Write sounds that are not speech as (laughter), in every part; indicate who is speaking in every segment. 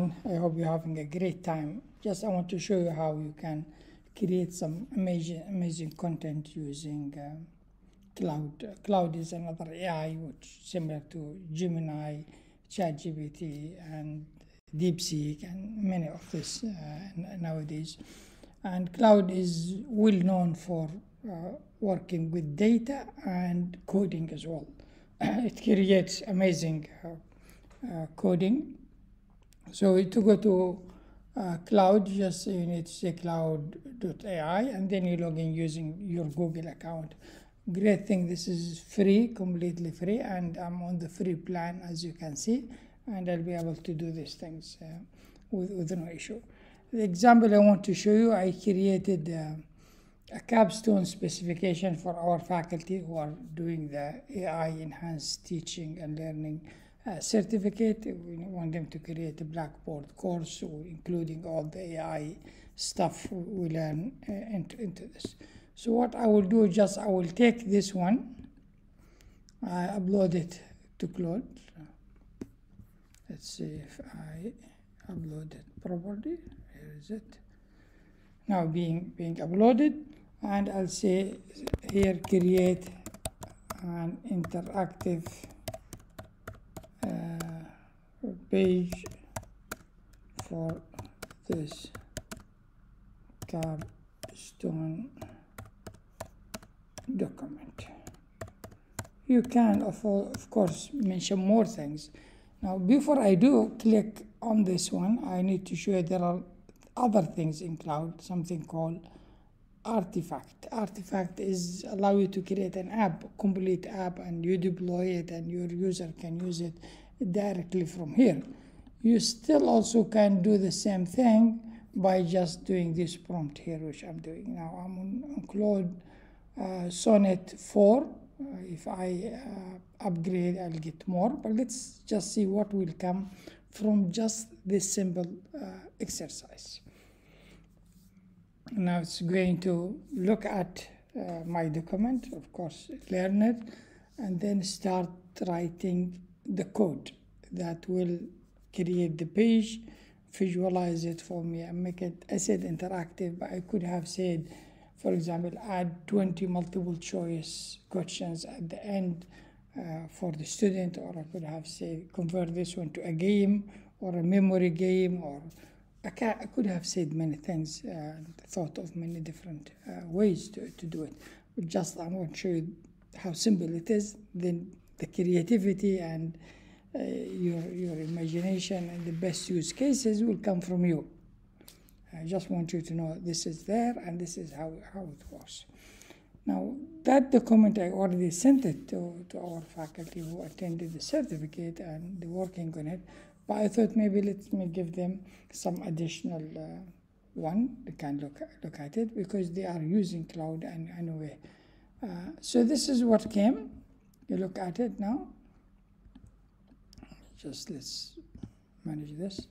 Speaker 1: I hope you're having a great time. Just I want to show you how you can create some amazing, amazing content using um, Claude. Claude is another AI which is similar to Gemini, ChatGPT, and DeepSeek, and many of this uh, nowadays. And Claude is well known for uh, working with data and coding as well. (clears throat) it creates amazing uh, uh, coding so to go to uh, Claude, just you need to say claude.ai and then you log in using your Google account. Great thing, this is free, completely free, and I'm on the free plan as you can see, and I'll be able to do these things uh, with, with no issue. The example I want to show you, I created uh, a capstone specification for our faculty who are doing the AI enhanced teaching and learning certificate. We want them to create a Blackboard course, including all the AI stuff we learn uh, into, into this. So what I will do, is just I will take this one, I upload it to Claude. Let's see if I upload it properly. Here is it. Now being being uploaded, and I'll say here create an interactive page for this capstone document. You can, of, of course, mention more things. Now, before I do click on this one, I need to show you there are other things in Claude, something called artifact. Artifact is allow you to create an app complete app and you deploy it and your user can use it directly from here. You still also can do the same thing by just doing this prompt here which i'm doing now. I'm on, claude uh, sonnet 4 uh, if i uh, upgrade i'll get more but let's just see what will come from just this simple uh, exercise now it's going to look at uh, my document, of course, learn it, and then start writing the code that will create the page, visualize it for me, and make it, I said interactive, but I could have said, for example, add 20 multiple choice questions at the end uh, for the student, or I could have said, convert this one to a game, or a memory game, or I, can, I could have said many things, uh, thought of many different uh, ways to, to do it. But just I want to show you how simple it is. Then the creativity and uh, your your imagination and the best use cases will come from you. I just want you to know this is there and this is how, how it works. Now, that document I already sent it to, to our faculty who attended the certificate and working on it. But I thought maybe let me give them some additional uh, one. They can look look at it because they are using Claude and anyway. Uh, so this is what came. You look at it now. Just let's manage this.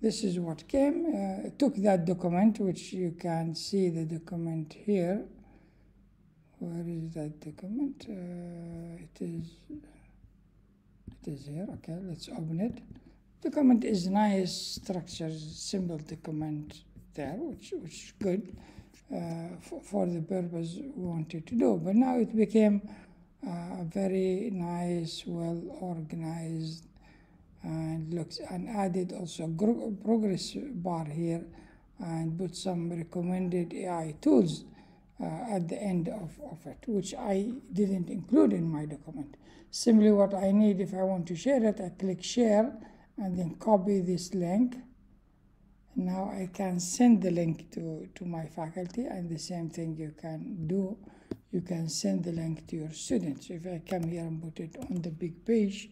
Speaker 1: This is what came. Uh, took that document, which you can see the document here. Where is that document? Uh, it is. It is here. Okay, let's open it document is nice structure simple document there which which is good uh, for, for the purpose we wanted to do but now it became uh, very nice well organized and looks and added also a progress bar here and put some recommended AI tools uh, at the end of, of it, which I didn't include in my document. Simply what I need if I want to share it, I click share and then copy this link. Now I can send the link to, to my faculty and the same thing you can do. You can send the link to your students. If I come here and put it on the big page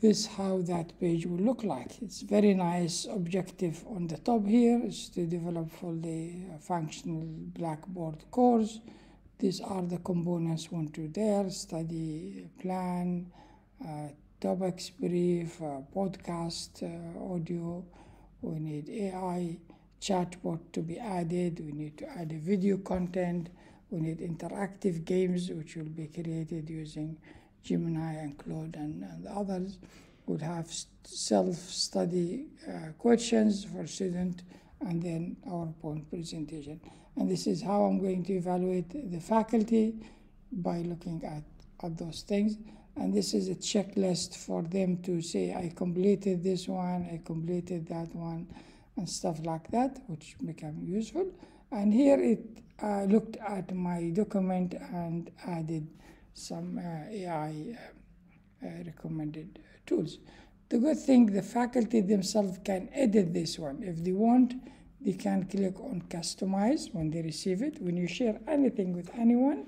Speaker 1: this how that page will look like. It's very nice objective on the top here. Is to develop for the functional blackboard course. These are the components one to there. Study plan uh, topics brief, uh, podcast, uh, audio. We need AI chatbot to be added. We need to add video content. We need interactive games which will be created using Gemini and Claude and, and others. would have self-study uh, questions for student and then our PowerPoint presentation. And this is how I'm going to evaluate the faculty by looking at, at those things. And this is a checklist for them to say, I completed this one, I completed that one, and stuff like that, which become useful. And here it uh, looked at my document and added some uh, AI uh, uh, recommended tools. The good thing, the faculty themselves can edit this one. If they want, they can click on customize when they receive it. When you share anything with anyone,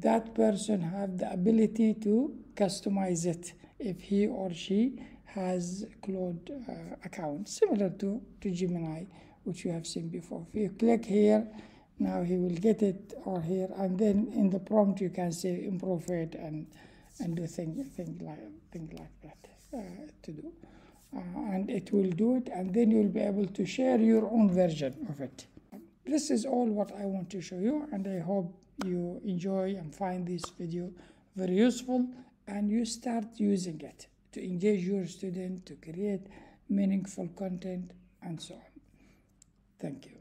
Speaker 1: that person have the ability to customize it if he or she has Claude uh, account, similar to, to Gemini, which you have seen before. If you click here, now he will get it or here, and then in the prompt you can say improve it and and do thing thing like thing like that uh, to do, uh, and it will do it, and then you'll be able to share your own version of it. This is all what I want to show you, and I hope you enjoy and find this video very useful, and you start using it to engage your student to create meaningful content and so on. Thank you.